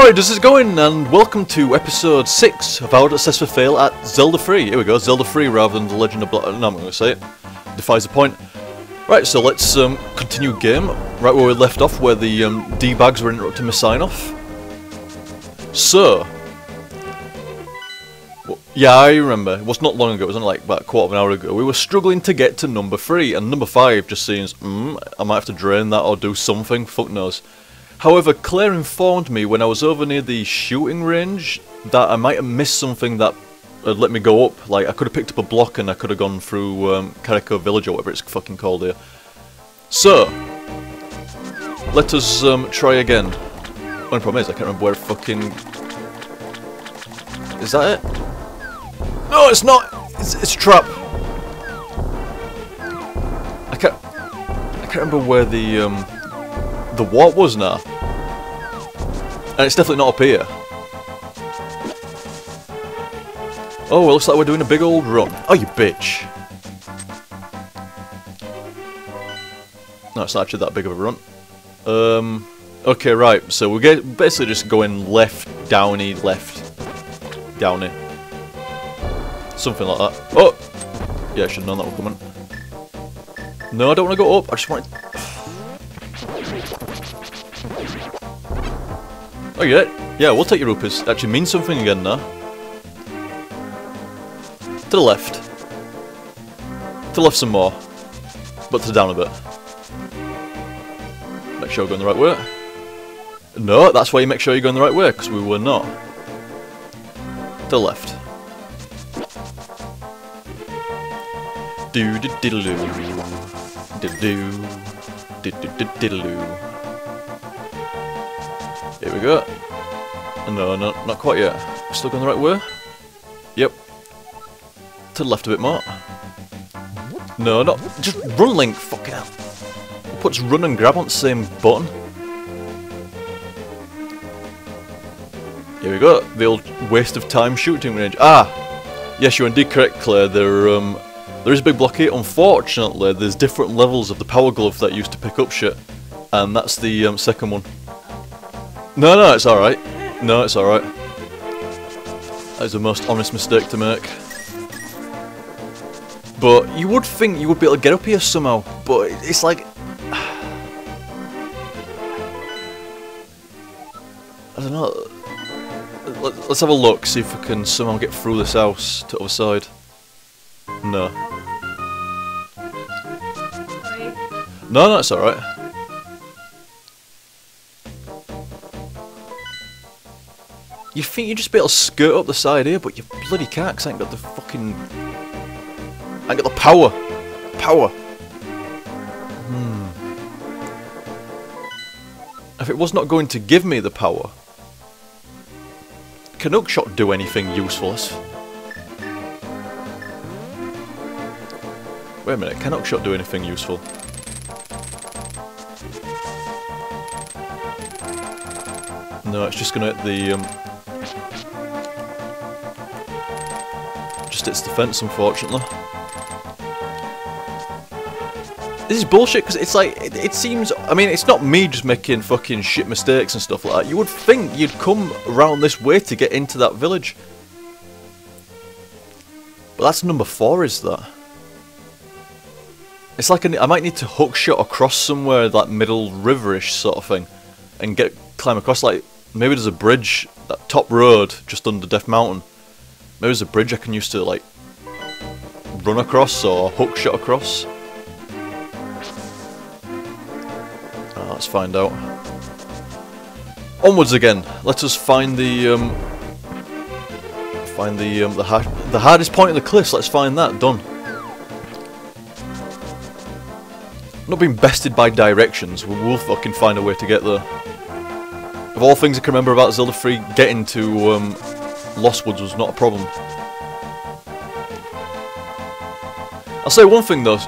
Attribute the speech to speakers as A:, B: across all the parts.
A: Alright, this is going, and welcome to episode 6 of our Assess for Fail at Zelda 3. Here we go, Zelda 3 rather than The Legend of Bla- No, I'm not going to say it. Defies the point. Right, so let's um, continue game, right where we left off, where the um, D-bags were interrupting my sign-off. So... Yeah, I remember. It was not long ago, it was only like about a quarter of an hour ago. We were struggling to get to number 3, and number 5 just seems, hmm, I might have to drain that or do something, fuck knows. However, Claire informed me when I was over near the shooting range that I might have missed something that had let me go up. Like, I could have picked up a block and I could have gone through um, Kariko Village or whatever it's fucking called here. So, let us um, try again. Only problem is, I can't remember where fucking... Is that it? No, it's not! It's, it's a trap! I can't... I can't remember where the, um... The what was. And it's definitely not up here. Oh, well, looks like we're doing a big old run. Oh, you bitch. No, it's not actually that big of a run. Um, okay, right, so we're get basically just going left, downy, left, downy. Something like that. Oh! Yeah, I should have known that was coming. No, I don't want to go up, I just want to... Oh, yeah? Yeah, we'll take your rupees. Actually means something again now. To the left. To the left some more. But to down a bit. Make sure we're going the right way. No, that's why you make sure you're going the right way, because we were not. To the left. Do do diddle doo. Diddle doo. Diddle doo diddle doo. Here we go. No, no, not quite yet. Still going the right way? Yep. To the left a bit more. No, not just run link. Fuck it. It puts run and grab on the same button. Here we go. The old waste of time shooting range. Ah, yes, you're indeed correct, Claire. There, um, there is a big block here. Unfortunately, there's different levels of the power glove that used to pick up shit, and that's the um, second one. No, no, it's alright. No, it's alright. That is the most honest mistake to make. But you would think you would be able to get up here somehow, but it's like... I don't know. Let- Let's have a look, see if we can somehow get through this house to the other side. No. No, no, it's alright. You think you'd just be able to skirt up the side here, but you bloody I ain't got the fucking... I ain't got the power. Power. Hmm. If it was not going to give me the power, can shot do anything useful? Wait a minute, can shot do anything useful? No, it's just gonna hit the um, its defense, unfortunately. This is bullshit because it's like it, it seems. I mean, it's not me just making fucking shit mistakes and stuff like that. You would think you'd come around this way to get into that village, but that's number four. Is that? It's like an, I might need to hook shot across somewhere, that middle riverish sort of thing, and get climb across. Like maybe there's a bridge, that top road just under Death Mountain. There's a bridge I can use to like run across or hook shot across. Uh, let's find out. Onwards again. Let us find the um, find the um, the ha the hardest point of the cliffs. Let's find that. Done. Not being bested by directions. We will fucking find a way to get there. Of all things I can remember about Zelda 3, getting to um, Lost Woods was not a problem. I'll say one thing though,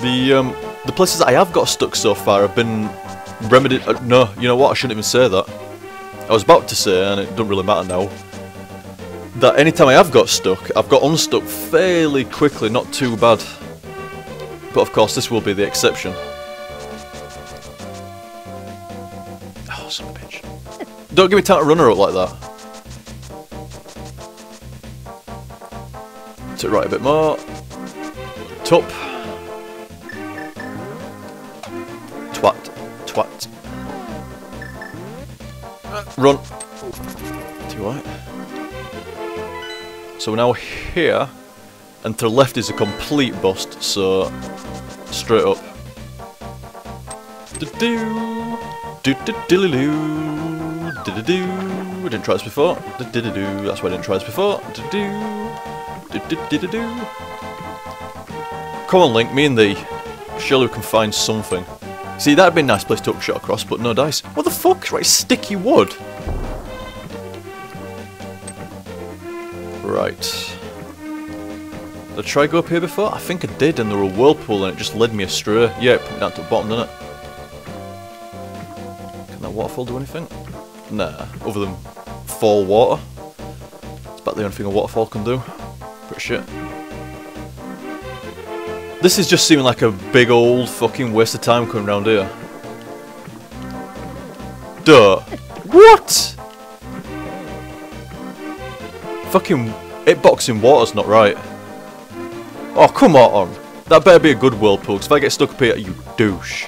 A: the um, the places I have got stuck so far have been remedied. Uh, no, you know what? I shouldn't even say that. I was about to say, and it doesn't really matter now, that anytime I have got stuck, I've got unstuck fairly quickly, not too bad. But of course, this will be the exception. Oh, son of a bitch. Don't give me time to run her up like that. to right a bit more. Top. Twat. Twat. Run. Do what? So we're now here, and to left is a complete bust, so straight up. Do do do do do do do do. I didn't try this before. Do do do. That's why I didn't try this before. Do do do do do. Come on, Link. Me and. Surely we can find something. See, that'd be a nice place to hook shot across, but no dice. What the fuck? Right, sticky wood. Right. Did I try go up here before? I think I did, and there were a whirlpool and it just led me astray. Yeah, it put me down to the bottom, didn't it? Can that waterfall do anything? Nah, other than fall water. It's about the only thing a waterfall can do. Shit. This is just seeming like a big old fucking waste of time coming around here. Duh. What? Fucking hitboxing water's not right. Oh, come on. That better be a good whirlpool, because if I get stuck up here, you douche.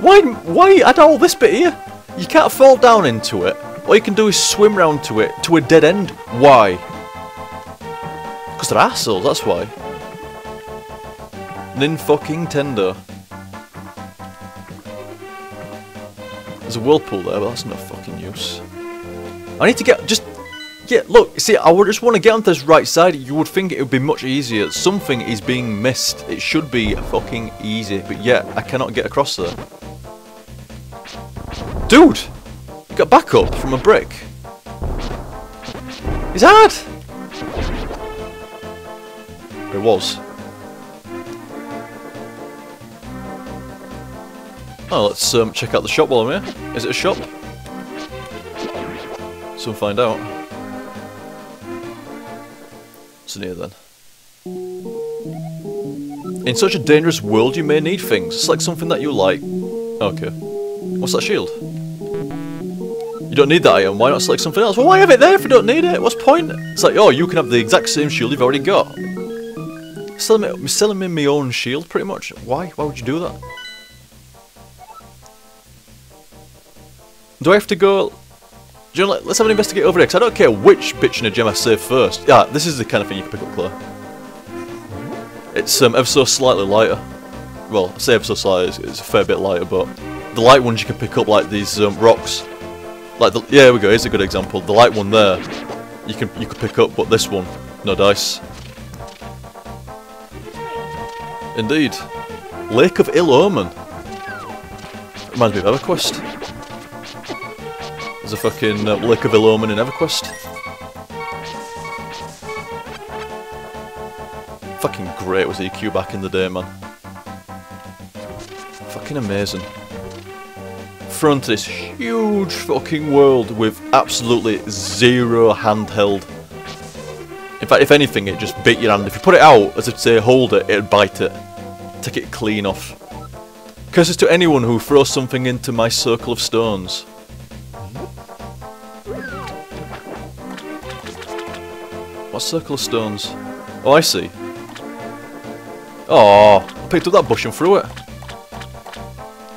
A: Why, why add all this bit here? You can't fall down into it. All you can do is swim round to it, to a dead end. Why? Because they're assholes, that's why. Nin fucking tender. There's a whirlpool there, but that's no fucking use. I need to get, just, yeah, look, see, I would just want to get onto this right side, you would think it would be much easier. Something is being missed. It should be fucking easy, but yet, I cannot get across there. Dude! Got back up from a brick. It's hard! It was. Oh, let's um, check out the shop while I'm here. Is it a shop? Soon find out. In here then? In such a dangerous world you may need things. Select something that you like. Okay. What's that shield? You don't need that item, why not select something else? Well, why have it there if you don't need it? What's point? It's like, oh, you can have the exact same shield you've already got. Selling me, selling me my own shield, pretty much. Why? Why would you do that? Do I have to go... Do you know, let's have an investigate over here, because I don't care which bitch in a gem I save first. Yeah, this is the kind of thing you can pick up, Claire. It's um, ever so slightly lighter. Well, I say ever so slightly, it's, it's a fair bit lighter, but the light ones you can pick up like these um, rocks. Like the, yeah, we go. Here's a good example. The light one there, you can you can pick up, but this one, no dice. Indeed, Lake of Ill Omen. Reminds me of EverQuest. There's a fucking uh, Lake of Ill Omen in EverQuest. Fucking great was EQ back in the day, man. Fucking amazing front of this huge fucking world with absolutely zero handheld. In fact, if anything, it just bit your hand. If you put it out, as if to say hold it, it'd bite it. Take it clean off. Curses to anyone who throws something into my circle of stones. What circle of stones? Oh, I see. Oh, I picked up that bush and threw it.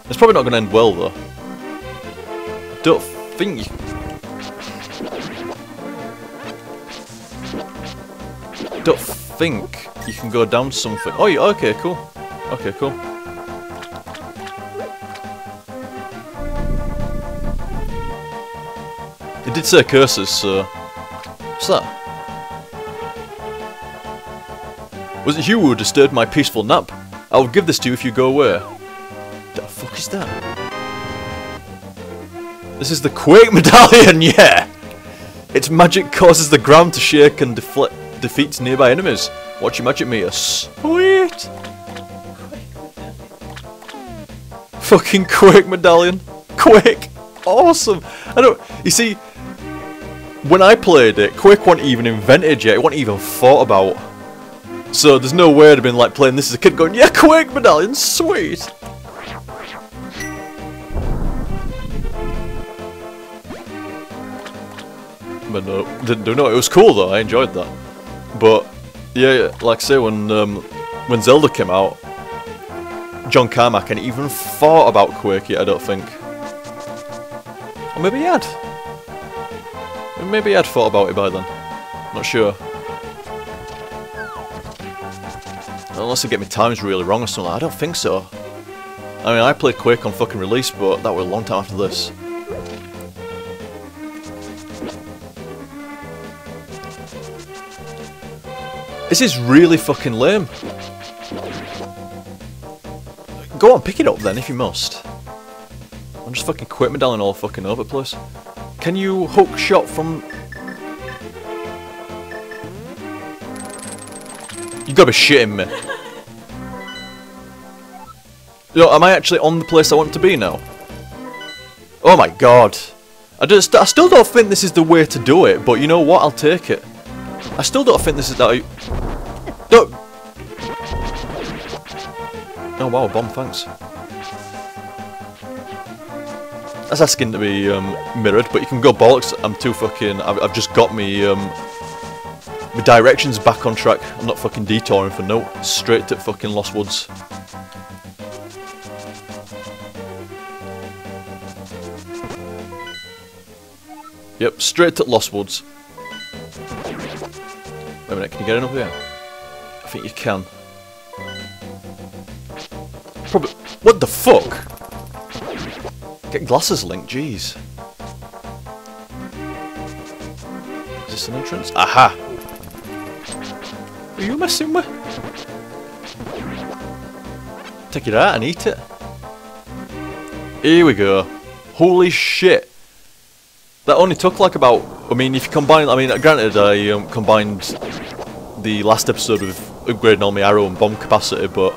A: It's probably not going to end well, though don't think you... don't think you can go down something. Oh, yeah, okay, cool. Okay, cool. It did say curses, so... What's that? Was it you who disturbed my peaceful nap? I will give this to you if you go away. The fuck is that? This is the Quake Medallion, yeah! Its magic causes the ground to shake and defeats nearby enemies. Watch your magic meter. Sweet! Fucking Quake Medallion. Quake! Awesome! I don't... You see, when I played it, Quake wasn't even invented yet. It wasn't even thought about. So there's no way I'd have been like playing this as a kid going, yeah, Quake Medallion, sweet! No, didn't do no. It was cool though. I enjoyed that. But yeah, like I say, when um, when Zelda came out, John Carmack hadn't even thought about Quake yet. I don't think. Or maybe he had. Maybe he had thought about it by then. Not sure. Unless I get my times really wrong or something. I don't think so. I mean, I played Quake on fucking release, but that was a long time after this. This is really fucking lame. Go on, pick it up then, if you must. I'm just fucking quit medalling all fucking over place. Can you hook shot from... You gotta be shitting me. Yo, am I actually on the place I want to be now? Oh my god. I, just, I still don't think this is the way to do it, but you know what, I'll take it. I still don't think this is that... Don't... Oh wow, bomb, thanks. That's asking to be um, mirrored, but you can go bollocks. I'm too fucking... I've, I've just got me... Um, my directions back on track. I'm not fucking detouring for no. Straight to fucking Lost Woods. Yep, straight to Lost Woods. A minute, can you get in up here? I think you can. Probably. What the fuck? Get glasses, Link, jeez. Is this an entrance? Aha! Are you messing with? Take it out and eat it. Here we go. Holy shit. That only took like about, I mean, if you combine, I mean, granted, I um, combined the last episode with upgrading all my arrow and bomb capacity, but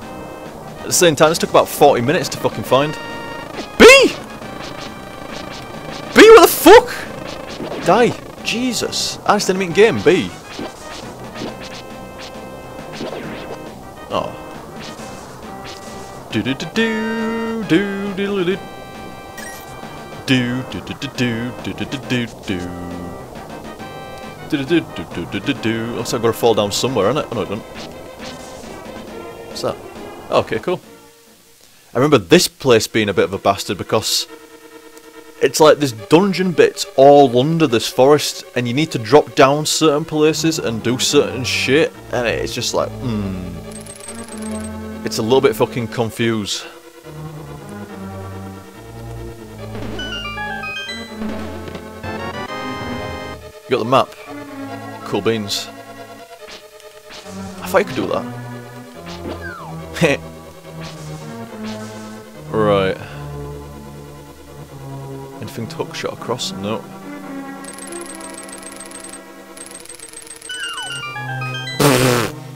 A: at the same time, this took about 40 minutes to fucking find. B! B, what the fuck? Die. Jesus. Honest enemy in game, B. Oh. Do do do do do do do do do do do do do do do do do do do do do do. Looks like I'm gonna fall down somewhere, isn't it? Oh, no, doesn't. What's that? Oh, okay, cool. I remember this place being a bit of a bastard because it's like this dungeon bits all under this forest, and you need to drop down certain places and do certain shit, and it's just like, hmm. It's a little bit fucking confused. You got the map? Cool beans. I thought you could do that. right. Anything to hook shot across? No.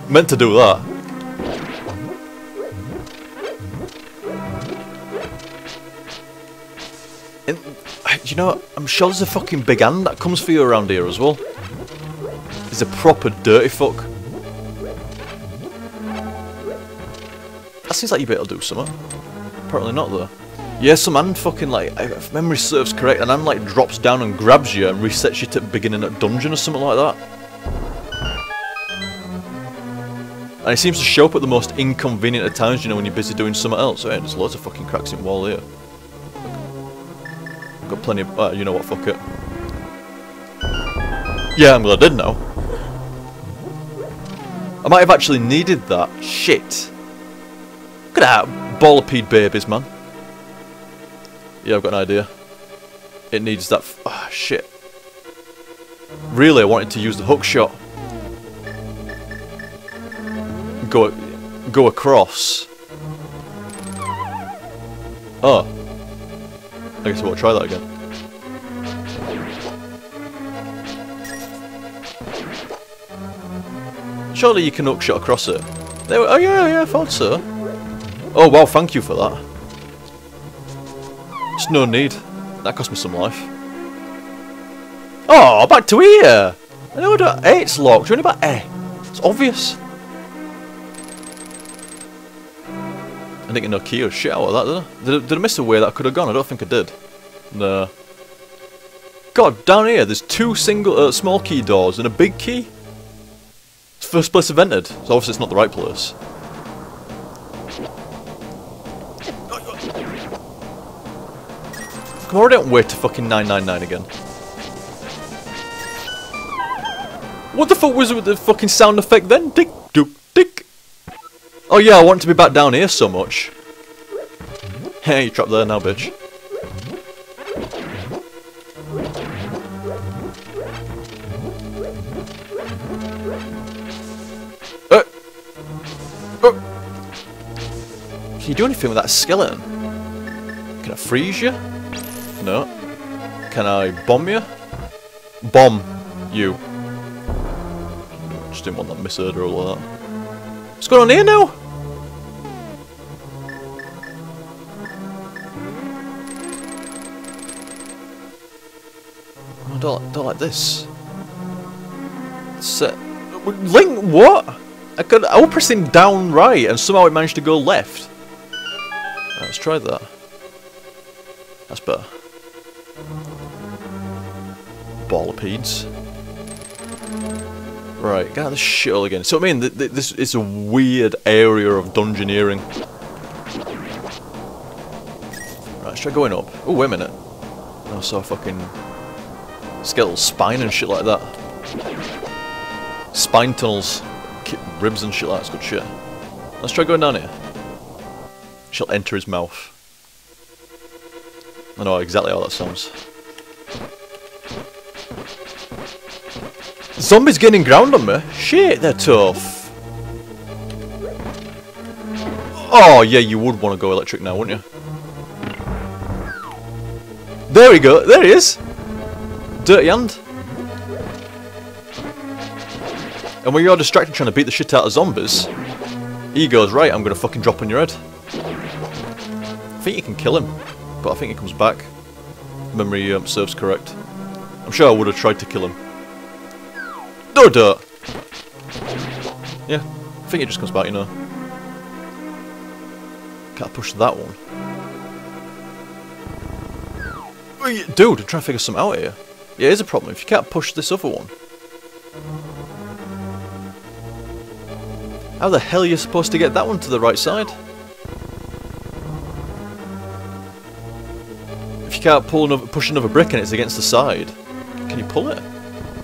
A: Meant to do that. And, uh, you know, I'm sure there's a fucking big hand that comes for you around here as well. A proper dirty fuck. That seems like you better do something. Apparently not though. Yeah, some hand fucking like, if memory serves correct, and hand like drops down and grabs you and resets you to beginning of dungeon or something like that. And it seems to show up at the most inconvenient of times, you know, when you're busy doing something else. Yeah, there's loads of fucking cracks in wall here. Got plenty of, uh, you know what, fuck it. Yeah, I'm glad I did now. Might have actually needed that. Shit. Look at that, ball of babies, man. Yeah, I've got an idea. It needs that. Ah, oh, shit. Really, I wanted to use the hook shot. Go, go across. Oh. I guess I won't try that again. Surely you can hook shot across it. Oh yeah, yeah, I thought so. Oh wow, thank you for that. It's no need. That cost me some life. Oh, back to here! I know that A it's locked. You're only about A. It's obvious. I didn't get no key or shit out of that, did I? Did did I miss a way that I could have gone? I don't think I did. No. God, down here there's two single, uh, small key doors and a big key. First place I've entered, so obviously it's not the right place. Come on, don't wait to fucking 999 again. What the fuck was with the fucking sound effect then? Dick, dook, dick. Oh yeah, I want to be back down here so much. Hey, you trapped there now, bitch. You do anything with that skeleton? Can I freeze you? No. Can I bomb you? Bomb you. Just didn't want that misheard or all that. What's going on here now? Oh, I don't, don't like this. Set. Uh, Link, what? I could. I was pressing down right, and somehow it managed to go left. Let's try that. That's better. Ballipedes. Right, get out of the shithole again. So I mean, th th this is a weird area of dungeoneering. Right, let's try going up. Oh, wait a minute. I saw fucking skeletal spine and shit like that. Spine tunnels, ribs and shit like that's good shit. Let's try going down here. She'll enter his mouth. I know exactly how that sounds. Zombies getting ground on me? Shit, they're tough. Oh, yeah, you would want to go electric now, wouldn't you? There we go. There he is. Dirty hand. And when you're distracted trying to beat the shit out of zombies, he goes, right, I'm going to fucking drop on your head. I think you can kill him, but I think he comes back. Memory um, serves correct. I'm sure I would have tried to kill him. No dirt! Yeah, I think it just comes back, you know. Can't push that one. Dude, I'm trying to figure something out here. Yeah, a problem. If you can't push this other one. How the hell are you supposed to get that one to the right side? You can't pull another, push another brick and it's against the side, can you pull it?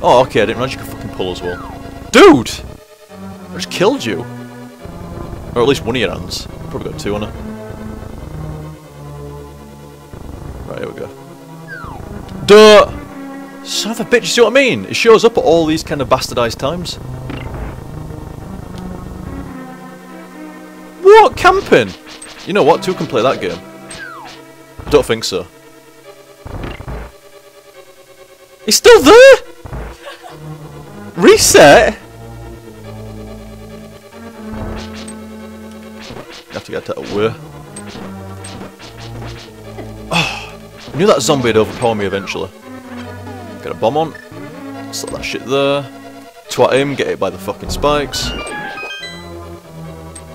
A: Oh, okay, I didn't realize you could fucking pull as well. Dude! I just killed you. Or at least one of your hands. Probably got two on it. Right, here we go. Duh! Son of a bitch, you see what I mean? It shows up at all these kind of bastardized times. What? Camping? You know what? Two can play that game. Don't think so. He's still there? Reset? Have to get that away. Oh, I knew that zombie would overpower me eventually. Get a bomb on. Slap that shit there. Twat him, get hit by the fucking spikes.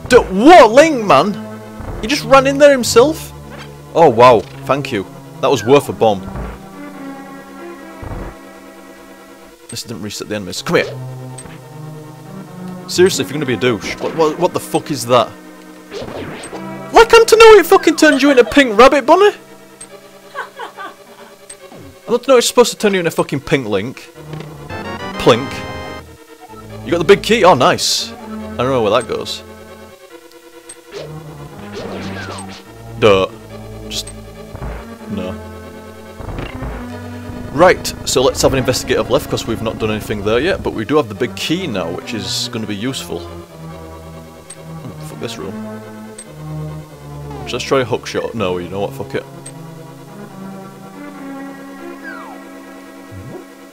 A: D what, Link, man? He just ran in there himself? Oh, wow. Thank you. That was worth a bomb. This didn't reset the enemies. Come here. Seriously, if you're gonna be a douche, what, what, what the fuck is that? Why can't I know it fucking turned you into a pink rabbit bunny? I don't know it's supposed to turn you into fucking pink link. Plink. You got the big key? Oh, nice. I don't know where that goes. Duh. Right, so let's have an investigative left because we've not done anything there yet, but we do have the big key now, which is going to be useful. Oh, fuck this room. Let's try a hook shot. No, you know what, fuck it.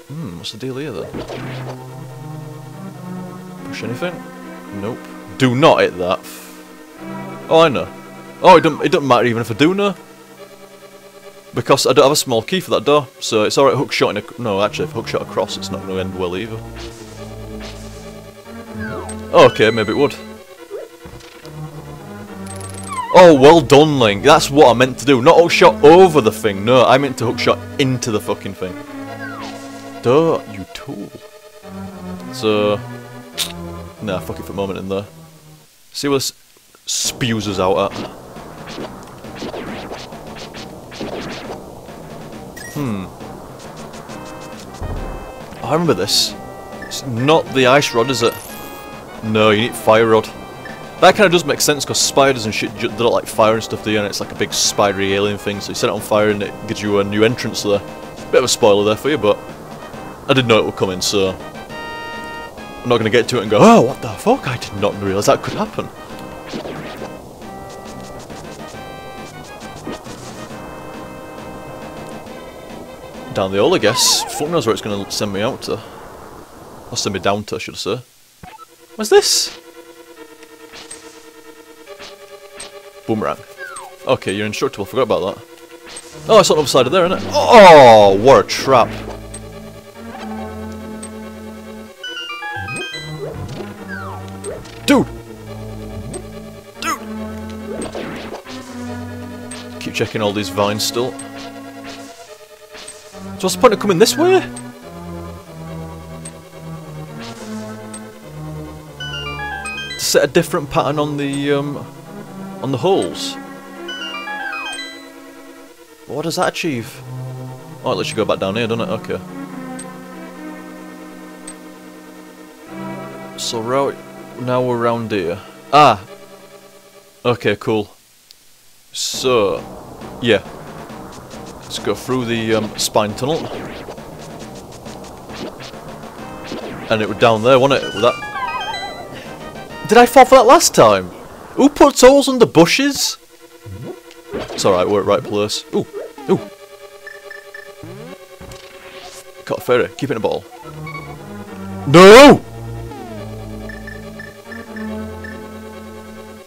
A: Hmm, what's the deal here then? Push anything? Nope. Do not hit that. Oh, I know. Oh, it doesn't, it doesn't matter even if I do know. Because I don't have a small key for that door, so it's alright hook shot in a... No, actually, if hook shot across, it's not going to end well either. Okay, maybe it would. Oh, well done, Link. That's what I meant to do. Not hook shot over the thing. No, I meant to hook shot into the fucking thing. Duh, you tool. So, nah, fuck it for a moment in there. See what this spews us out at. Hmm. I remember this. It's not the ice rod, is it? No, you need fire rod. That kind of does make sense because spiders and shit they don't like fire and stuff, do you? And it's like a big spidery alien thing, so you set it on fire and it gives you a new entrance there. Bit of a spoiler there for you, but I didn't know it would come in, so I'm not going to get to it and go, oh, what the fuck? I did not realise that could happen. Down the hole, I guess. Fuck knows where it's going to send me out to. Or send me down to, should I say. What's this? Boomerang. Okay, you're instructable. forgot about that. Oh, it's on the other side of there, isn't it? Oh, what a trap. Dude! Dude! Keep checking all these vines still. So what's the point of coming this way? To set a different pattern on the, um, on the holes. What does that achieve? Oh, it lets you go back down here, doesn't it? Okay. So right now we're around here. Ah! Okay, cool. So, yeah. Let's go through the um, spine tunnel. And it was down there, wasn't it? With that. Did I fall for that last time? Who puts holes under bushes? It's alright, we're at right place. Ooh, ooh. Caught a fairy. Keep it in a bottle. No!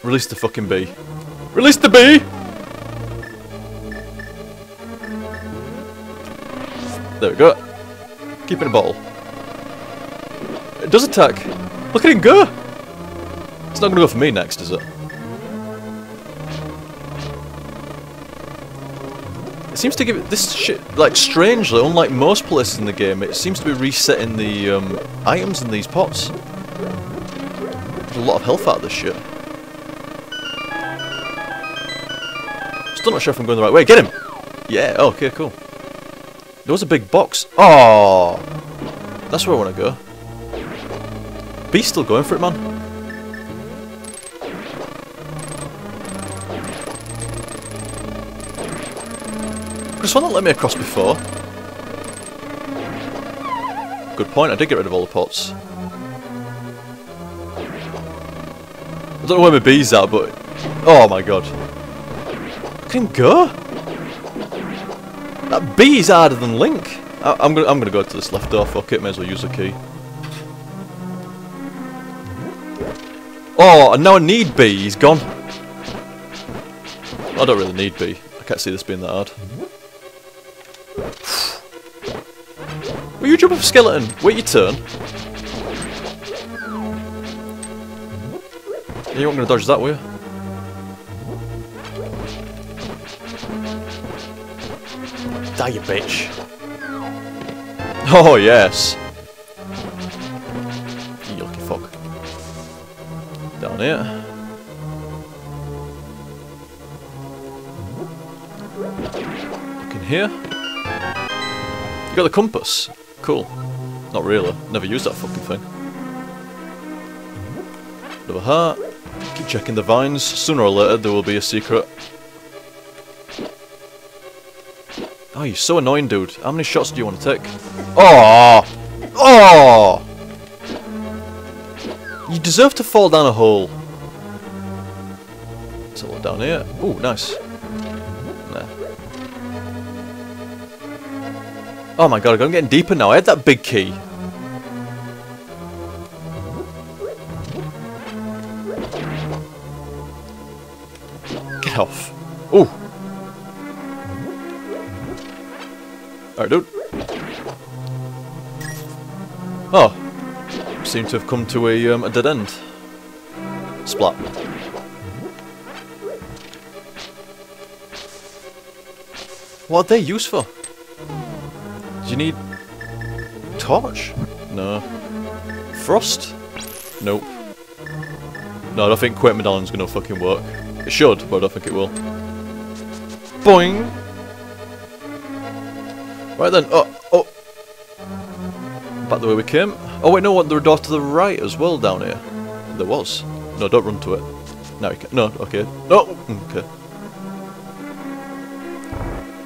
A: Release the fucking bee. Release the bee! There we go. Keep in a bottle. It does attack. Look at him go! It's not gonna go for me next, is it? It seems to give it this shit like strangely, unlike most places in the game, it seems to be resetting the um, items in these pots. There's a lot of health out of this shit. Still not sure if I'm going the right way. Get him! Yeah, okay, cool. There was a big box. Oh, That's where I want to go. Beast still going for it, man. This one not let me across before. Good point, I did get rid of all the pots. I don't know where my bees are, but... Oh my god. Look him go! That bee's harder than Link! I am gonna, I'm gonna go to this left door, fuck it, may as well use a key. Oh, and now I need bee, he's gone. I don't really need bee. I can't see this being that hard. Will you jump off skeleton? Wait your turn. You weren't going to dodge that, were you? Die, you bitch. Oh, yes. You lucky fuck. Down here. Look in here. You got the compass. Cool. Not really. Never used that fucking thing. Another heart. Keep checking the vines. Sooner or later there will be a secret. Oh, you're so annoying, dude. How many shots do you want to take? Oh! Oh! You deserve to fall down a hole. Let's look down here. Oh, nice. Nah. Oh my god, I'm getting deeper now. I had that big key. Oh. Seem to have come to a, um, a dead end. Splat. What are they used for? Do you need... torch? No. Frost? Nope. No, I don't think Quake Medallion's gonna fucking work. It should, but I don't think it will. Boing! Right then, oh, oh! Back the way we came. Oh wait, no, what, there a door to the right as well down here. There was. No, don't run to it. No, you can't. No, okay. No! Okay.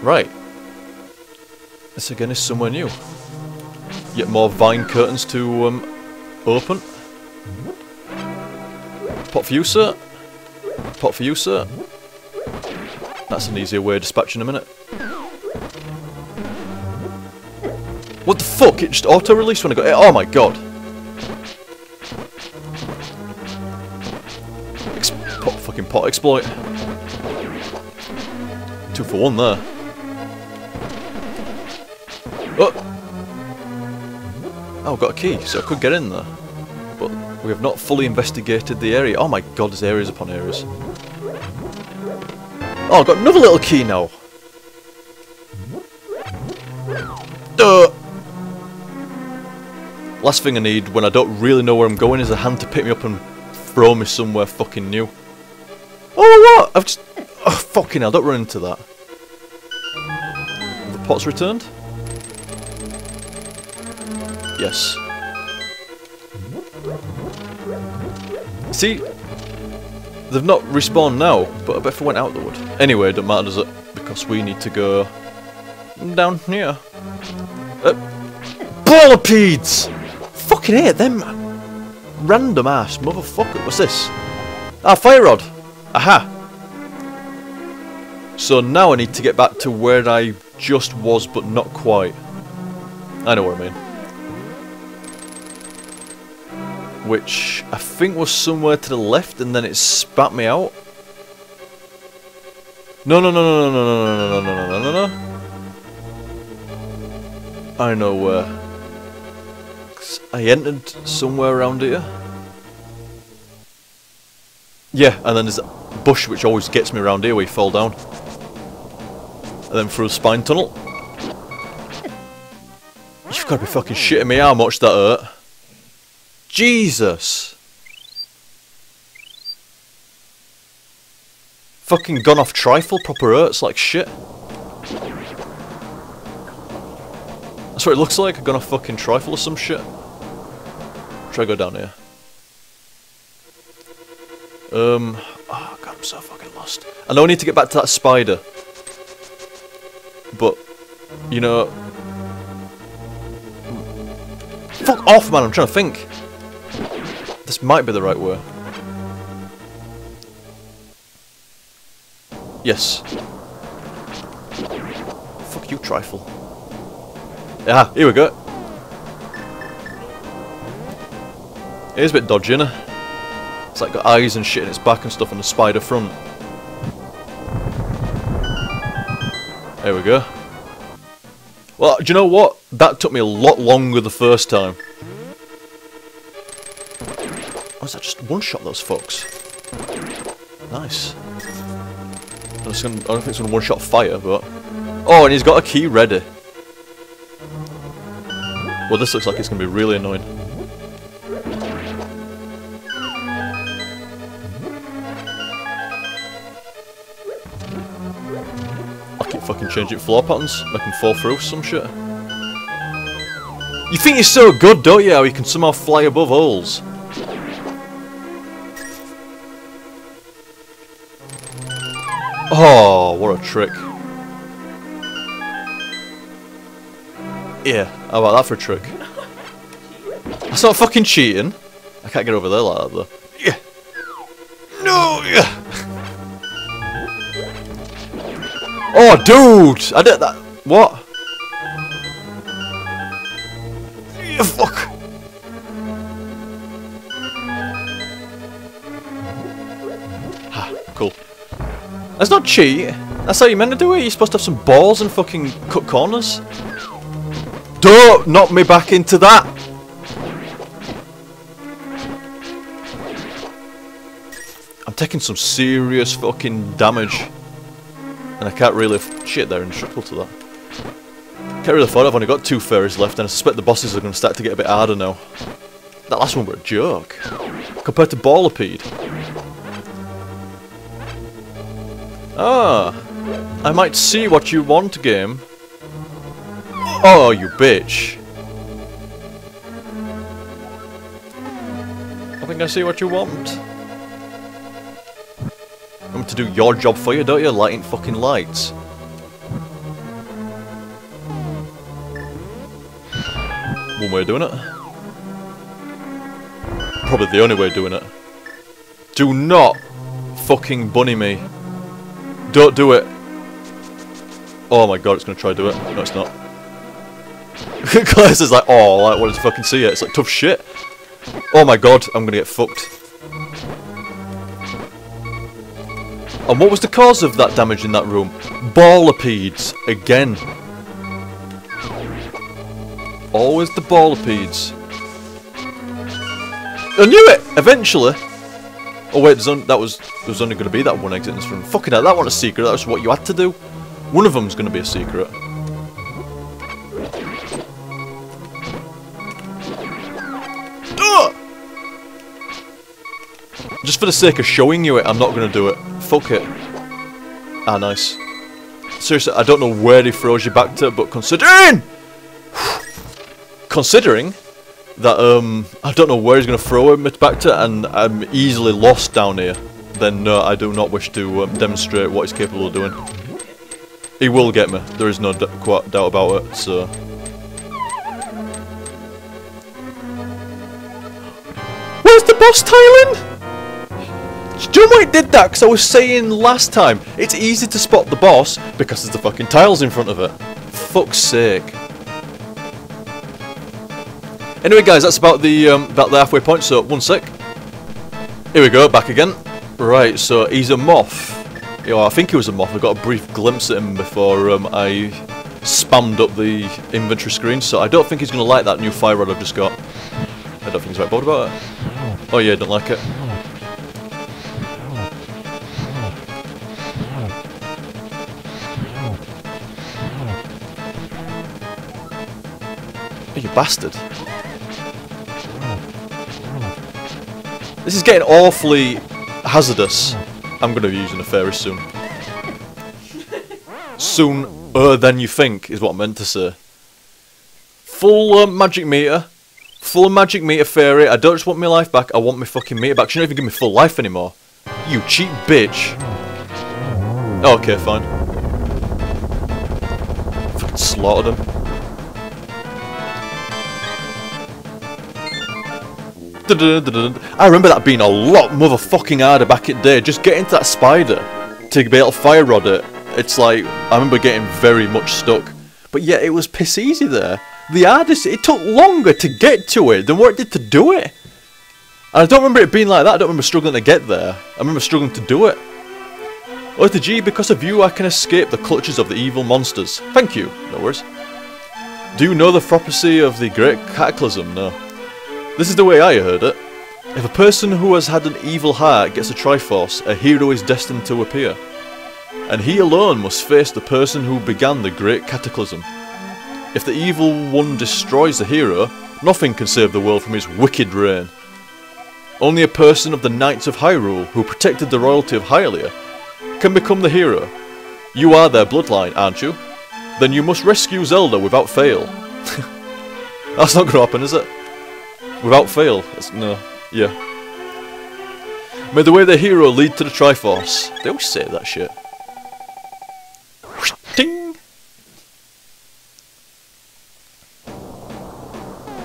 A: Right. This again is somewhere new. Yet more vine curtains to um, open. Pot for you, sir. Pot for you, sir. That's an easier way of dispatching a minute. What the fuck? It just auto-released when I got it. Oh my god. Pot, fucking pot exploit. Two for one there. Oh! Oh, I've got a key, so I could get in there. But we have not fully investigated the area. Oh my god, there's areas upon areas. Oh, I've got another little key now. Last thing I need when I don't really know where I'm going is a hand to pick me up and throw me somewhere fucking new. Oh, what? I've just... Oh, fucking hell, don't run into that. The pot's returned? Yes. See, they've not respawned now, but I bet if I went out they would. Anyway, it don't matter does it, because we need to go down here. Uh, Bolopedes! Fucking hate them. Random ass motherfucker. What's this? Ah, fire rod. Aha. So now I need to get back to where I just was, but not quite. I know what I mean. which I think was somewhere to the left and then it spat me out. No, no, no, no, no, no, no, no, no, no, no, no, no. I know where. I entered somewhere around here. Yeah, and then there's a bush which always gets me around here where you fall down. And then through a spine tunnel. You've got to be fucking shitting me how much that hurt. Jesus! Fucking gone off trifle, proper hurts like shit. That's what it looks like, gone off fucking trifle or some shit. Try to go down here. Um, oh god, I'm so fucking lost. I know I need to get back to that spider. But, you know... Fuck off man, I'm trying to think. This might be the right way. Yes. Fuck you, Trifle. Ah, here we go. It is a bit dodgy, innit? It's like got eyes and shit in its back and stuff on the spider front. There we go. Well, do you know what? That took me a lot longer the first time. Oh, was that just one-shot those folks? Nice. Gonna, I don't think it's going to one-shot fire, but... Oh, and he's got a key ready. Well, this looks like it's going to be really annoying. Fucking changing floor patterns, make them fall through some shit. You think you're so good, don't you, how you can somehow fly above holes? Oh, what a trick. Yeah, how about that for a trick? That's not fucking cheating. I can't get over there like that though. Oh, dude! I did that. What? Fuck. That's not cheat. That's how you're meant to do it. You're supposed to have some balls and fucking cut corners. Don't knock me back into that. I'm taking some serious fucking damage. And I can't really shit there indestructible to that. Can't really afford it, I've only got two fairies left and I suspect the bosses are going to start to get a bit harder now. That last one were a joke. Compared to Ballipede. Ah, I might see what you want, game. Oh, you bitch. I think I see what you want. To do your job for you, don't you? Lighting fucking lights. One way of doing it. Probably the only way of doing it. Do not fucking bunny me. Don't do it. Oh my god, it's gonna try to do it. No, it's not. Claire's is like, oh, like, what does fucking see it? It's like tough shit. Oh my god, I'm gonna get fucked. And what was the cause of that damage in that room? Ballipeds again. Always the ballipeds. I knew it! Eventually! Oh wait, that was there was only going to be that one exit in this room. Fucking hell, that wasn't a secret, that was what you had to do. One of them's going to be a secret. Just for the sake of showing you it, I'm not going to do it. Fuck it. Ah, nice. Seriously, I don't know where he throws you back to, but considering... considering that um I don't know where he's going to throw him back to and I'm easily lost down here, then no, I do not wish to um, demonstrate what he's capable of doing. He will get me, there is no doubt about it, so... Where's the boss tiling? Do you know why it did that? Because I was saying last time, it's easy to spot the boss because there's the fucking tiles in front of it. Fuck's sake. Anyway, guys, that's about the um, about the halfway point. So one sec. Here we go, back again. Right, so he's a moth. You know, I think he was a moth. I got a brief glimpse at him before um, I spammed up the inventory screen. So I don't think he's going to like that new fire rod I've just got. I don't think he's right bored about it. Oh yeah, don't like it. You bastard. This is getting awfully hazardous. I'm going to be using a fairy soon. Sooner than you think is what I meant to say. Full uh, magic meter. Full magic meter fairy. I don't just want my life back, I want my fucking meter back. She don't even give me full life anymore. You cheap bitch. Okay, fine. Fucking slaughtered him. I remember that being a lot motherfucking harder back in the day. Just getting to that spider to be able to fire rod it. It's like, I remember getting very much stuck. But yet it was piss easy there. The hardest, it took longer to get to it than what it did to do it. And I don't remember it being like that. I don't remember struggling to get there. I remember struggling to do it. Oh, the G, because of you I can escape the clutches of the evil monsters. Thank you. No worries. Do you know the prophecy of the Great Cataclysm? No. This is the way I heard it. If a person who has had an evil heart gets a Triforce, a hero is destined to appear. And he alone must face the person who began the Great Cataclysm. If the evil one destroys the hero, nothing can save the world from his wicked reign. Only a person of the Knights of Hyrule, who protected the royalty of Hylia, can become the hero. You are their bloodline, aren't you? Then you must rescue Zelda without fail. That's not to happen, is it? Without fail. It's, no. Yeah. May the way the hero lead to the Triforce. They always say that shit. Ding!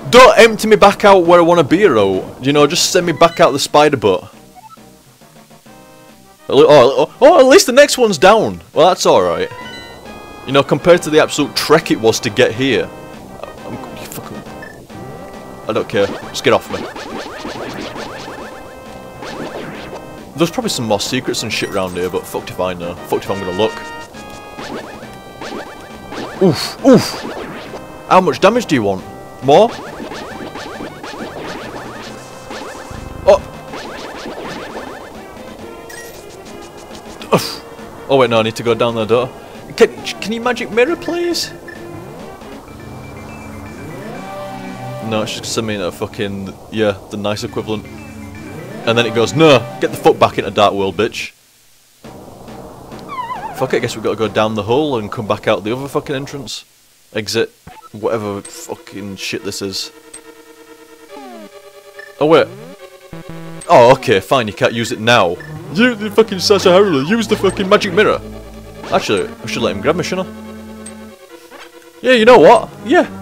A: Don't empty me back out where I want to be, though. You know, just send me back out the spider butt. Oh, oh, oh, at least the next one's down. Well, that's alright. You know, compared to the absolute trek it was to get here. I don't care. Just get off me. There's probably some more secrets and shit around here, but fucked if I know. Fucked if I'm gonna look. Oof, oof! How much damage do you want? More? Oh! Oof. Oh wait, no, I need to go down the door. Can, can you magic mirror, please? No, it's just send me a fucking yeah, the nice equivalent. And then it goes, no, get the fuck back into Dark World, bitch. Fuck it, I guess we've got to go down the hole and come back out the other fucking entrance. Exit, whatever fucking shit this is. Oh wait. Oh, okay, fine, you can't use it now. You, the fucking Sahasrahla, use the fucking magic mirror. Actually, I should let him grab me, shouldn't I? Yeah, you know what? Yeah.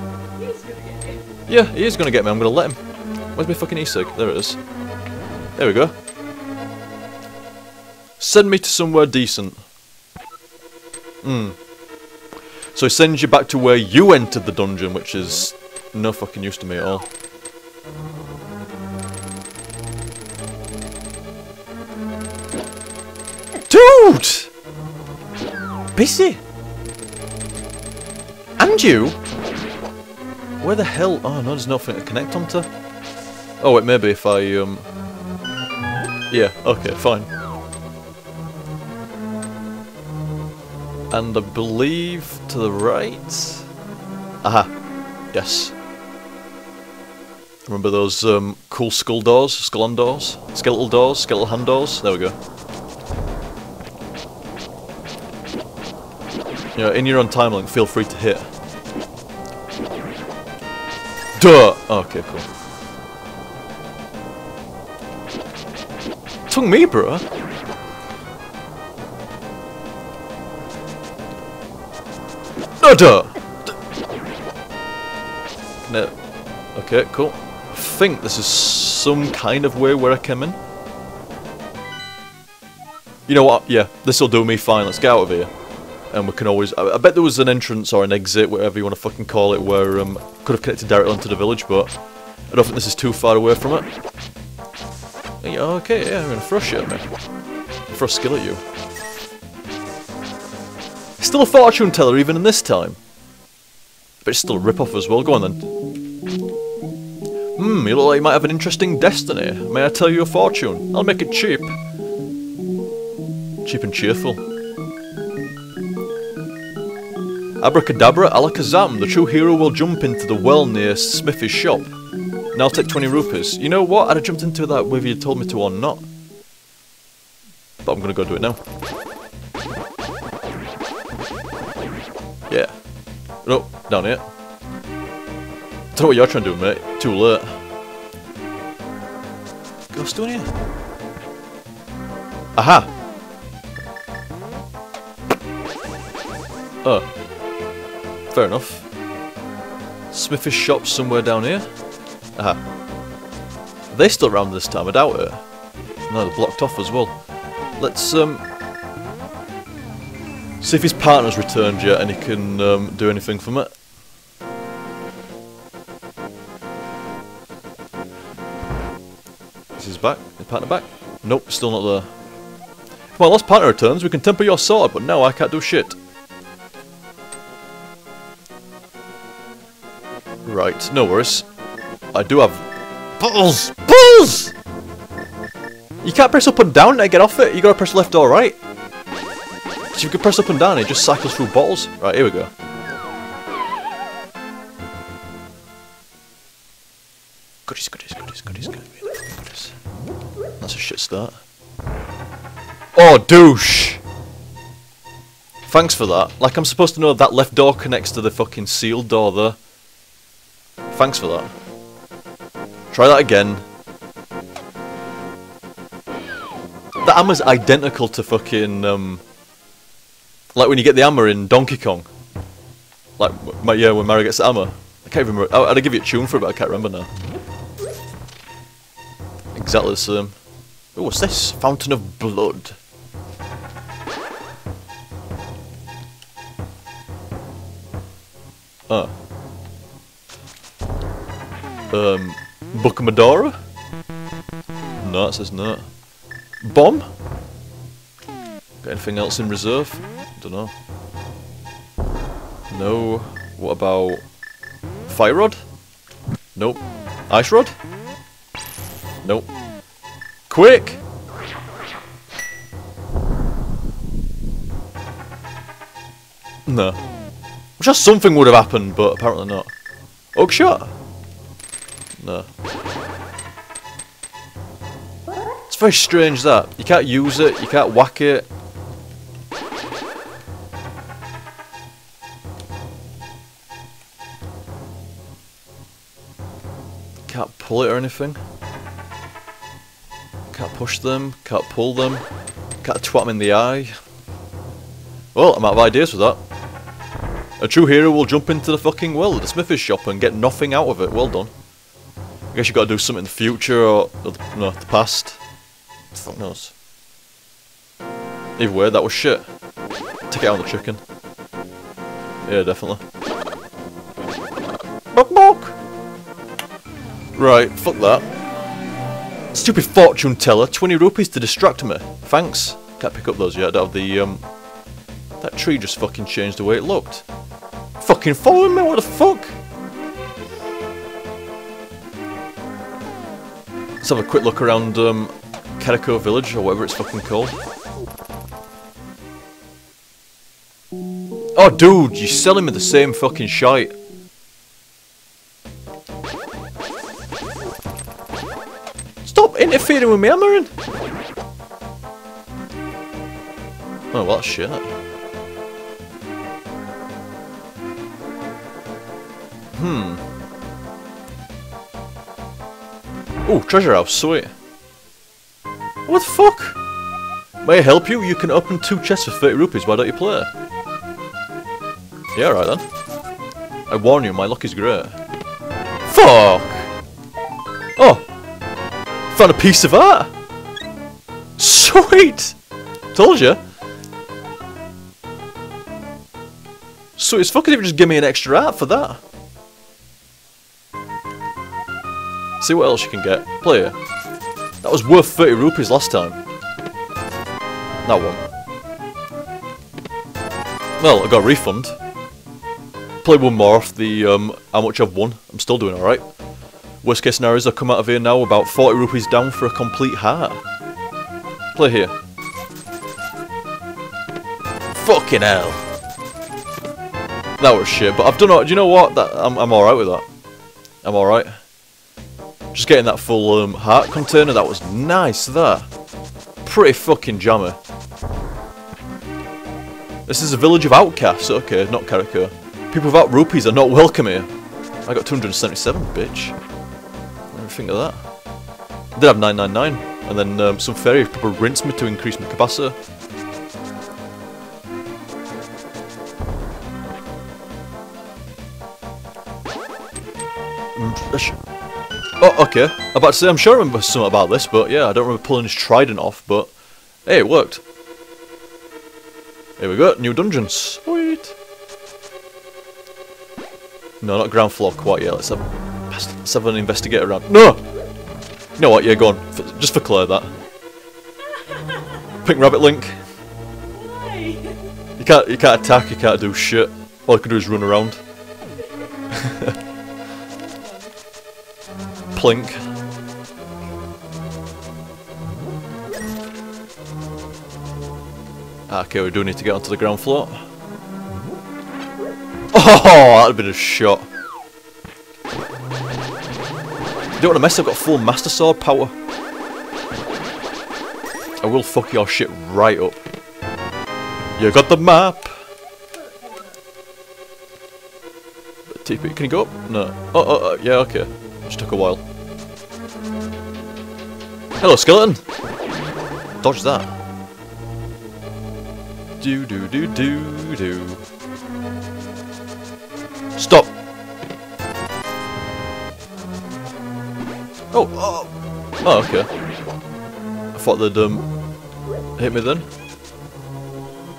A: Yeah, he is gonna get me, I'm gonna let him. Where's my fucking e-cig? There it is. There we go. Send me to somewhere decent. Hmm. So he sends you back to where you entered the dungeon, which is no fucking use to me at all. Dude! Busy! And you? Where the hell? Oh no, there's nothing to connect onto. Oh wait, maybe if I, um... Yeah, okay, fine. And I believe to the right... Aha. Yes. Remember those um, cool skull doors? Skull on doors? Skeletal doors? Skeletal hand doors? There we go. You know, in your own timeline, feel free to hit. Duh! Okay, cool. Tung me, bro. No, duh! No. Okay, cool. I think this is some kind of way where I came in. You know what? Yeah, this'll do me fine. Let's get out of here. And we can always... I, I bet there was an entrance or an exit, whatever you want to fucking call it, where um, could have connected directly onto the village, but I don't think this is too far away from it. Yeah, okay, yeah, I'm gonna throw shit at me. Throw skill at you. Still a fortune teller even in this time. But it's still a rip-off as well. Go on then. Hmm, you look like you might have an interesting destiny. May I tell you a fortune? I'll make it cheap. Cheap and cheerful. Abracadabra, alakazam, the true hero will jump into the well near Smithy's shop. Now I'll take 20 rupees. You know what? I'd have jumped into that whether you told me to or not. But I'm gonna go do it now. Yeah. No, down here. Don't what you're trying to do, mate. Too late. Ghost down here. Aha! Oh. Fair enough. Smithy's shop somewhere down here. Aha. Are they still around this time? I doubt it. No, they're blocked off as well. Let's, um... See if his partner's returned yet and he can um, do anything from it. Is his back? His partner back? Nope, still not there. Come on, lost partner returns, we can temper your sword, but no, I can't do shit. Right, no worries. I do have... Balls! Balls! You can't press up and down to get off it, you gotta press left or right. So you can press up and down, it just cycles through bottles. Right, here we go. Goodies, goodies, goodies, goodies, goodies, goodies. That's a shit start. Oh, douche! Thanks for that. Like, I'm supposed to know that left door connects to the fucking sealed door there. Thanks for that. Try that again. The hammer's identical to fucking, um... Like when you get the hammer in Donkey Kong. Like, my, yeah, when Mario gets the hammer. I can't remember. I, I'd give you a tune for it, but I can't remember now. Exactly the same. Oh, what's this? Fountain of Blood. Oh. Um, Book of Mudora? No, it says no. Bomb? Got anything else in reserve? Don't know. No. What about fire rod? Nope. Ice rod? Nope. Quick! No. I'm sure something would have happened, but apparently not. Hook shot? It's very strange that. You can't use it, you can't whack it. Can't pull it or anything. Can't push them, can't pull them, can't twat them in the eye. Well, I'm out of ideas for that. A true hero will jump into the fucking well at the smithy's shop and get nothing out of it. Well done. I guess you gotta do something in the future or, or the, no, the past. Fuck knows. Either way, that was shit. Take it out on the chicken. Yeah, definitely. Bok bok! Right, fuck that. Stupid fortune teller, 20 rupees to distract me. Thanks. Can't pick up those yet, I don't have the, um... That tree just fucking changed the way it looked. Fucking following me, what the fuck? Let's have a quick look around, um... Karako village, or whatever it's fucking called. Oh, dude, you're selling me the same fucking shite. Stop interfering with me, Amarin! Oh, well, shit. Hmm. Oh, treasure house, sweet. What the fuck? May I help you? You can open two chests for 30 rupees, why don't you play? Yeah, right then. I warn you, my luck is great. Fuck! Oh! Found a piece of art! Sweet! Told you. Sweet as fuck if you just give me an extra art for that. See what else you can get. Player. That was worth 30 rupees last time. That one. Well, I got a refund. Play one more off the um, how much I've won. I'm still doing alright. Worst case scenario is I come out of here now about 40 rupees down for a complete heart. Play here. Fucking hell. That was shit, but I've done all, do you know what? That, I'm, I'm alright with that. I'm alright. Just getting that full um, heart container, that was nice, there. Pretty fucking jammer. This is a village of outcasts, okay, not Karako. People without rupees are not welcome here. I got 277, bitch. You think of that? I did have 999, and then um, some fairy people rinsed me to increase my capacity. Oh, okay. I'm about to say, I'm sure I remember something about this, but yeah, I don't remember pulling his trident off, but hey, it worked. Here we go, new dungeons. Sweet. No, not ground floor quite yet. Let's have, let's have an investigator around. No! You know what, yeah, go on. Just for Claire, that. Pink Rabbit Link.
B: Why?
A: You can't, you can't attack, you can't do shit. All you can do is run around. Plink. Ah, Okay, we do need to get onto the ground floor. Oh, that'd have been a shot. Don't want to mess, I've got full Master Sword power. I will fuck your shit right up. You got the map! TP, can you go up? No. Oh, oh, oh, yeah, okay. Just took a while. Hello, skeleton! Dodge that. Do do do do do. Stop! Oh, oh! Oh, okay. I thought they'd um, hit me then.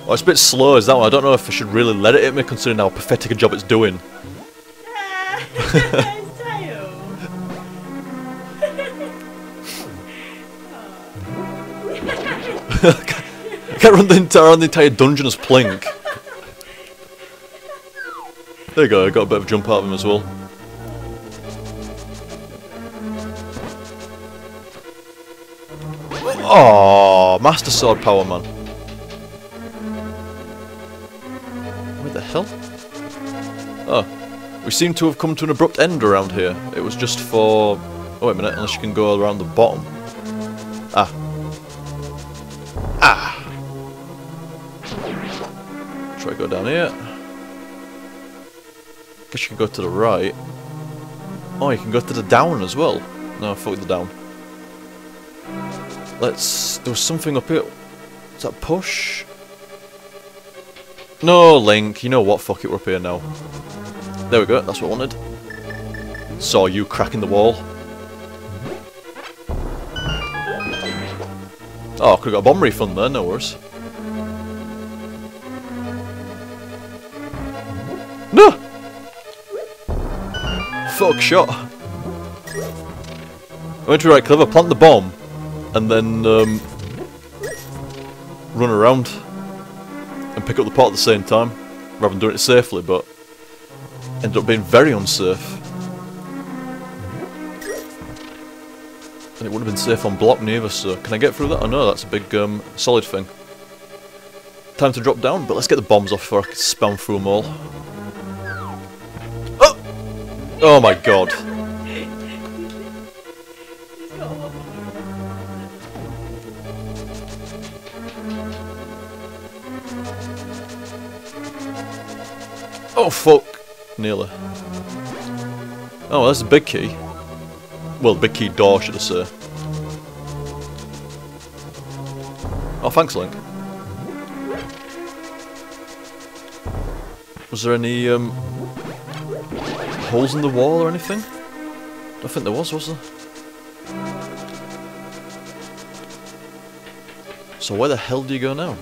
A: Oh, it's a bit slow, is that one? I don't know if I should really let it hit me considering how pathetic a job it's doing. Run the entire, run the entire dungeon as Plink. There you go, I got a bit of jump out of him as well. Oh, Master Sword power, man. Where the hell? Oh, We seem to have come to an abrupt end around here. It was just for... Oh, wait a minute, unless you can go around the bottom. Go down here. Guess you can go to the right. Oh, you can go to the down as well. No, fuck the down. Let's... There was something up here. Is that push? No, Link. You know what? Fuck it, we're up here now. There we go. That's what I wanted. Saw you cracking the wall. Oh, could have got a bomb refund there, no worries. Fuck shot. I went to right clever, plant the bomb, and then um, run around and pick up the pot at the same time, rather than doing it safely, but ended up being very unsafe. And it wouldn't have been safe on block neither, so can I get through that? Oh no, that's a big um, solid thing. Time to drop down, but let's get the bombs off before I can spam through them all. Oh! My god. Oh fuck! Nearly. Oh, that's a big key. Well, big key door, should I say. Oh, thanks, Link. Was there any, um... Holes in the wall or anything? I don't think there was, was there? So where the hell do you go now?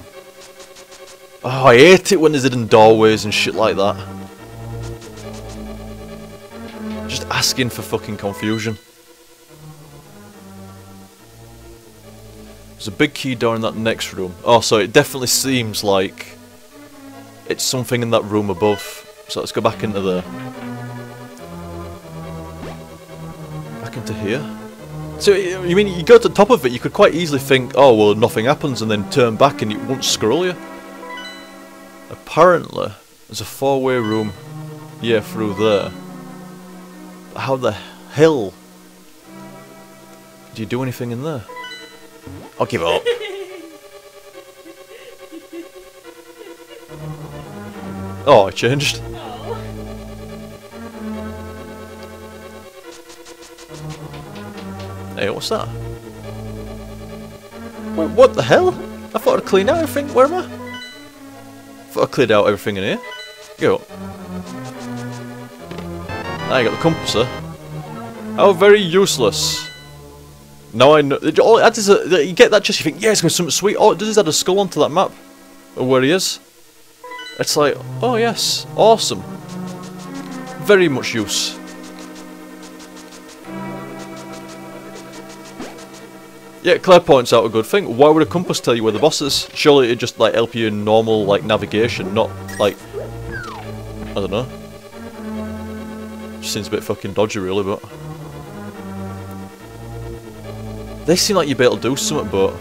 A: Oh, I hate it when there's hidden doorways and shit like that. Just asking for fucking confusion. There's a big key door in that next room. Oh, so it definitely seems like it's something in that room above. So let's go back into there. Into here. So, you mean, you go to the top of it, you could quite easily think, oh, well, nothing happens, and then turn back and it won't scroll you. Apparently, there's a four-way room, yeah, through there. But how the hell do you do anything in there? I'll give up. Oh, I changed. Hey, what's that? Wait, what the hell? I thought I'd clean out everything. Where am I? thought I cleared out everything in here. Go. Now I got the compass, huh? How very useless. Now I know. Is a, you get that chest, you think, yeah, it's going to be something sweet. Oh, it does add a skull onto that map. Of where he is. It's like, oh yes, awesome. Very much use. Yeah, Claire points out a good thing. Why would a compass tell you where the boss is? Surely it'd just like help you in normal like navigation, not like I don't know. Seems a bit fucking dodgy really, but they seem like you'd be able to do something, but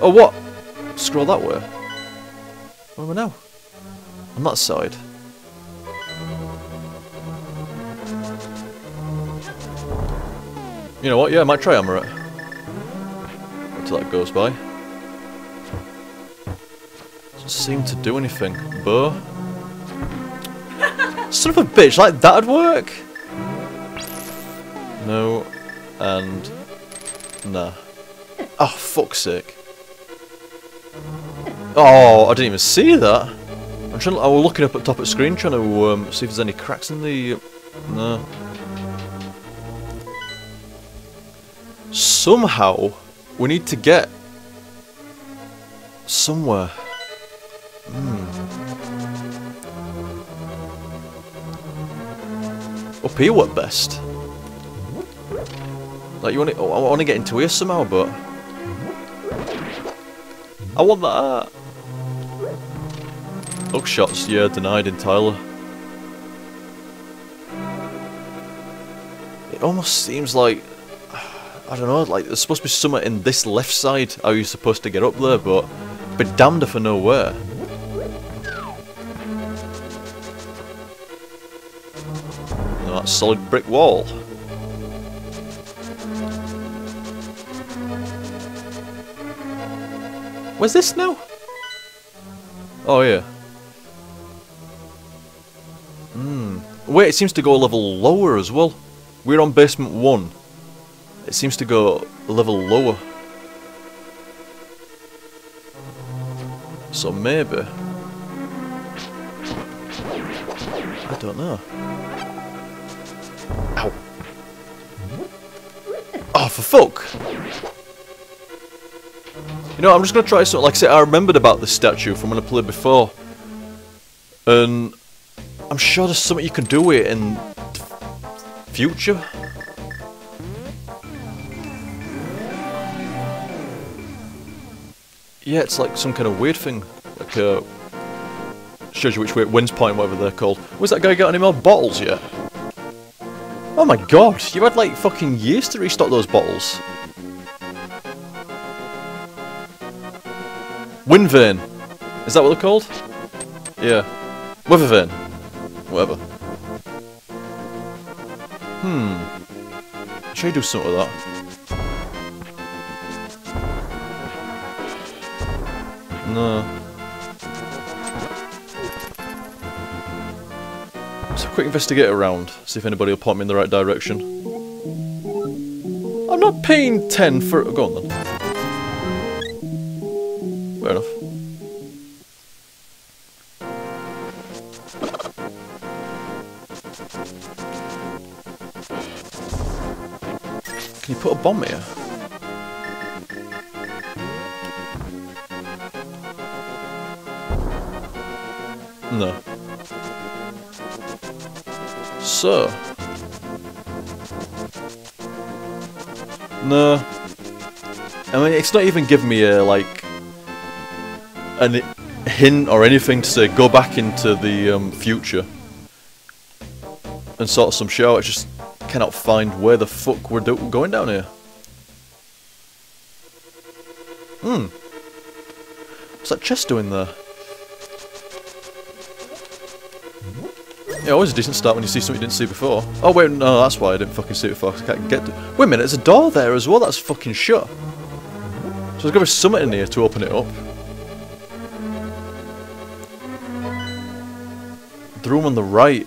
A: oh what? Scroll that way. Where am I now? On that side. You know what? Yeah, I might try it. That goes by. Doesn't seem to do anything. Bow. Son of a bitch, like that'd work? No. And. Nah. Oh, fuck's sake. Oh, I didn't even see that. I'm trying. I was looking up at top of the screen trying to um, see if there's any cracks in the. No. Somehow, we need to get somewhere. Hmm. Up here, what best? Like you want to? Oh, I want to get into here somehow, but I want that. Hook shots, yeah, denied entirely. It almost seems like I don't know, like there's supposed to be somewhere in this left side how you're supposed to get up there, but be damned if I know where. That's solid brick wall. Where's this now? Oh yeah. Hmm. Wait, it seems to go a level lower as well. We're on basement one. It seems to go a level lower. So maybe. I don't know. Ow. Oh, for fuck! You know, I'm just gonna try something. Like I said, I remembered about this statue from when I played before. And I'm sure there's something you can do with it in future. Yeah, it's like some kind of weird thing. Like, uh, shows you which way it wins point, whatever they're called. Was that guy got any more bottles yet? Oh my god, you had like fucking years to restock those bottles. Wind. Is that what they're called? Yeah. Weather vane. Whatever. Hmm. Should I do something with that? No. So quick investigate around, see if anybody will point me in the right direction. I'm not paying 10 for... Go on then. Fair enough. Can you put a bomb here? No. So. No. I mean, it's not even giving me a, like, an hint or anything to say go back into the um, future and sort some show. I just cannot find where the fuck we're do going down here. Hmm. What's that chest doing there? Always a decent start when you see something you didn't see before. Oh wait, no, that's why I didn't fucking see it before. I can't get to Wait a minute, there's a door there as well that's fucking shut. So there's gotta be something in here to open it up. The room on the right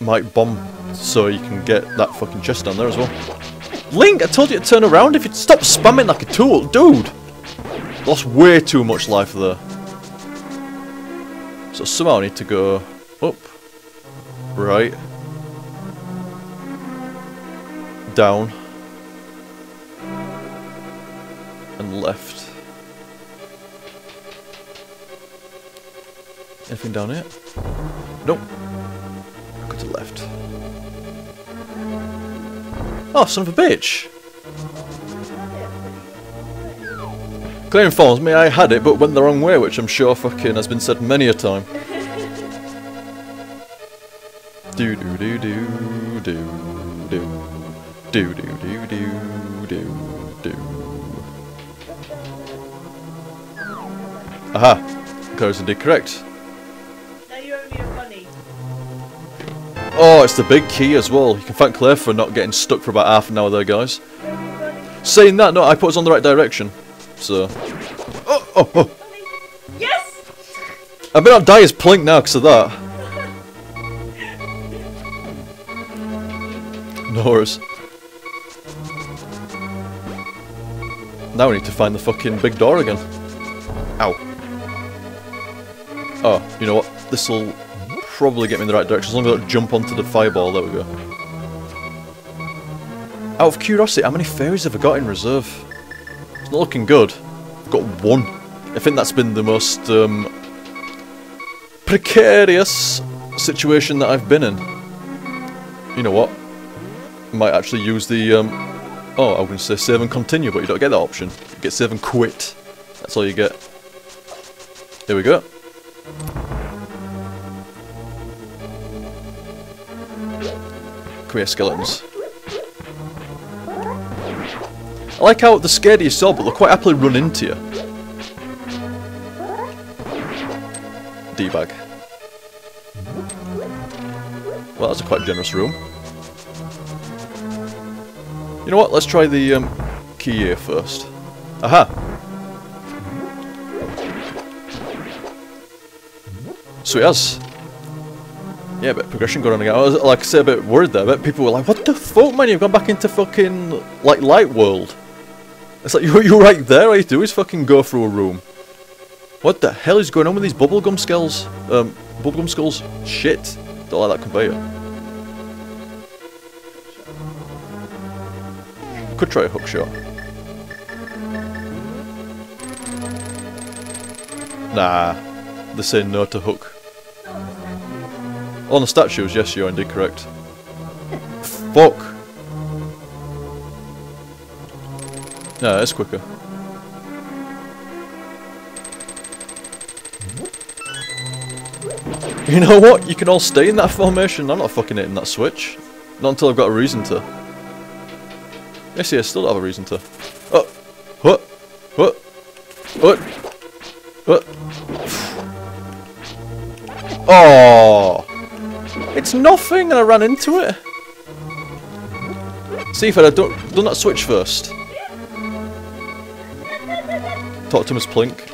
A: might bomb so you can get that fucking chest down there as well. Link, I told you to turn around if you'd stop spamming like a tool. Dude! Lost way too much life there. So somehow I need to go up, right, down, and left. Anything down here? Nope. Go to left. Oh, son of a bitch! Clear informs me I had it, but went the wrong way, which I'm sure fucking has been said many a time. Do do do do do do do do do do do do. Aha! Is indeed correct.
B: Now you owe me a money.
A: Oh, it's the big key as well. You can thank Claire for not getting stuck for about half an hour there, guys. Saying that, no, I put us on the right direction. So. Oh, oh, oh.
B: Yes!
A: I may not die as Plink now because of that. Worries. Now we need to find the fucking big door again. Ow. Oh, you know what? This'll probably get me in the right direction as long as I don't jump onto the fireball. There we go. Out of curiosity, how many fairies have I got in reserve? It's not looking good. I've got one. I think that's been the most um, precarious situation that I've been in. You know what? Might actually use the, um, oh, I was going to say save and continue, but you don't get that option. You get save and quit. That's all you get. Here we go. Create skeletons. I like how they're scared of yourself, but they'll quite happily run into you. D-bag. Well, that's a quite generous room. You know what? Let's try the um, key here first. Aha! So has. Yeah, but progression going on again. I was, like I said, a bit worried there. But people were like, "What the fuck, man? You've gone back into fucking like light world." It's like you're, you're right there. All you do is fucking go through a room. What the hell is going on with these bubblegum skulls? Um, bubblegum skulls? Shit. Don't like that conveyor. Could try a hook shot. Nah. They say no to hook. On the statues, yes, you're indeed correct. Fuck! Yeah, it's quicker. You know what? You can all stay in that formation. I'm not fucking hitting that switch. Not until I've got a reason to. Yes, yes, still have a reason to. Oh! What? What? What? What? Oh! It's nothing and I ran into it! See if I'd done, done that switch first. Talk to Miss Plink.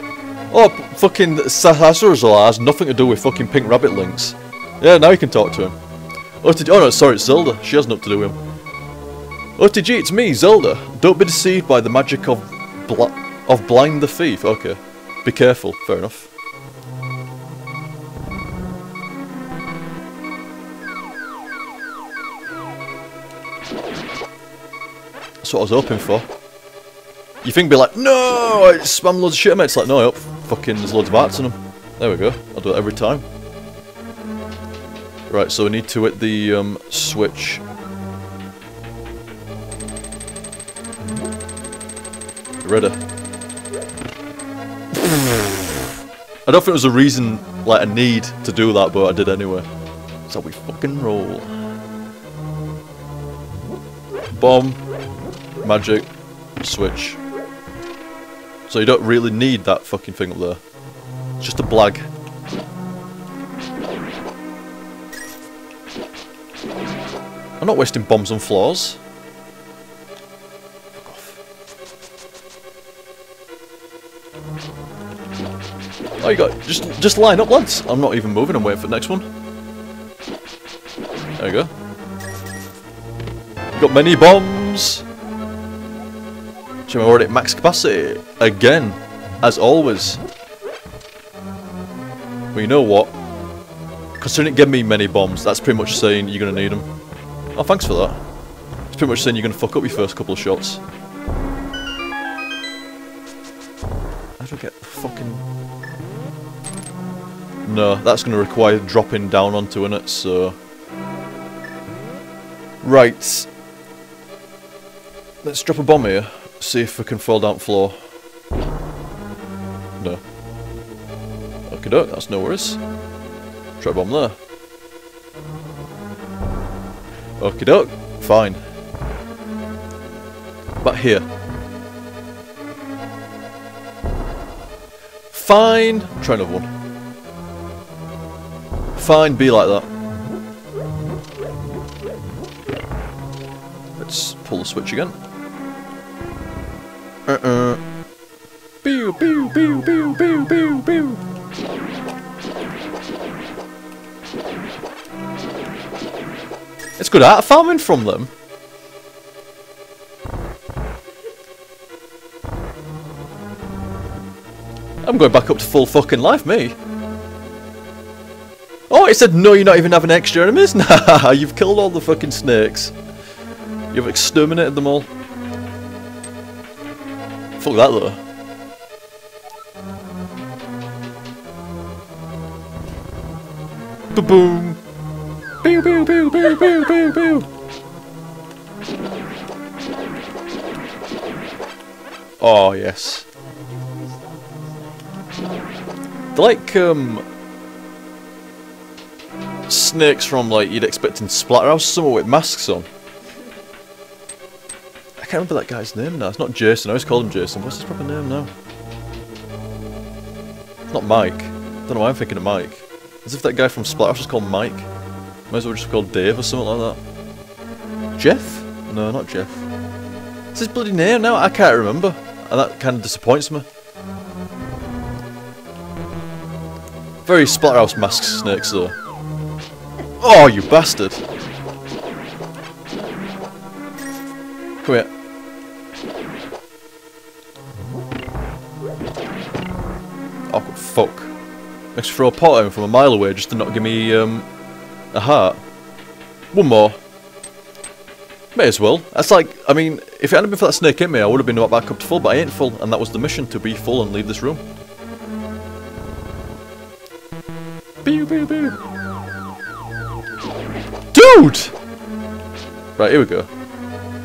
A: Oh, fucking Sahasrahla has nothing to do with fucking Pink Rabbit links. Yeah, now you can talk to him. Oh, OTG, oh no, sorry, it's Zelda. She has nothing to do with him. OTG, it's me, Zelda. Don't be deceived by the magic of bl of Blind the Thief. Okay. Be careful. Fair enough. That's what I was hoping for. You think be like, no, I spam loads of shit, mate. It's like, no, yep, fucking, there's loads of arts in them. There we go. I'll do it every time. Right, so we need to hit the um, switch. Ready? I don't think there was a reason, like a need to do that, but I did anyway. So we fucking roll. Bomb, magic, switch. So you don't really need that fucking thing up there. It's just a blag. I'm not wasting bombs on floors. Oh, you got just just line up, lads. I'm not even moving. I'm waiting for the next one. There you go. Got many bombs. So I'm already at max capacity again, as always. Well, you know what? Considering it gave me many bombs, that's pretty much saying you're gonna need them. Oh, thanks for that. It's pretty much saying you're gonna fuck up your first couple of shots. How do I get the fucking... No, uh, that's gonna require dropping down onto it, so... Right. Let's drop a bomb here. See if we can fall down floor. No. Okay, doke, that's no worries. Try bomb there. Okay, doke, fine. But here. Fine. Try another one. Fine, be like that. Let's pull the switch again. Uh-uh. Pew, pew, pew, pew, pew, pew, pew. It's good art farming from them. I'm going back up to full fucking life, me. Oh, it said no, you're not even having extra enemies? Nah, you've killed all the fucking snakes. You've exterminated them all. Fuck that though. Ba-boom! Pew pew pew pew pew pew pew! Oh yes. They're like um snakes from like you'd expect in Splatterhouse, someone with masks on. I can't remember that guy's name now. It's not Jason. I always called him Jason. What's his proper name now? Not Mike. Don't know why I'm thinking of Mike. As if that guy from Splatterhouse was called Mike. Might as well just call Dave or something like that. Jeff? No, not Jeff. It's his bloody name now, I can't remember. And that kind of disappoints me. Very Splatterhouse mask snakes though. Oh, you bastard! Come here. Oh, fuck. Makes me throw a pot him from a mile away just to not give me um, a heart. One more. May as well. That's like, I mean, if it hadn't been for that snake in me, I would have been about back up to full, but I ain't full, and that was the mission, to be full and leave this room. Pew, pew, pew. Dude! Right, here we go.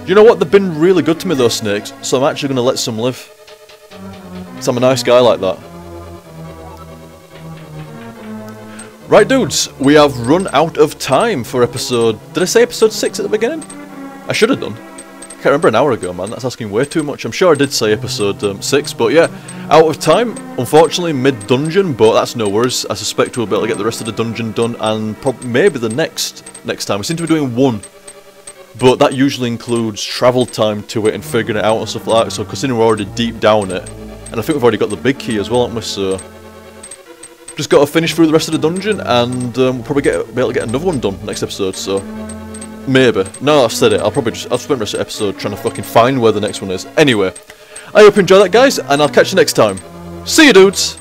A: You know what? They've been really good to me, those snakes, so I'm actually going to let some live. So I'm a nice guy like that. Right, dudes, we have run out of time for episode... Did I say episode 6 at the beginning? I should have done. I can't remember an hour ago, man. That's asking way too much. I'm sure I did say episode um, 6, but yeah. Out of time, unfortunately, mid-dungeon, but that's no worries. I suspect we'll be able to get the rest of the dungeon done, and maybe the next next time. We seem to be doing one, but that usually includes travel time to it and figuring it out and stuff like that, so considering we're already deep down it, and I think we've already got the big key as well, haven't we, so... Just got to finish through the rest of the dungeon, and um, we'll probably get, be able to get another one done next episode, so... Maybe. No, I've said it. I'll probably just... I'll spend the rest of the episode trying to fucking find where the next one is. Anyway, I hope you enjoy that, guys, and I'll catch you next time. See you, dudes!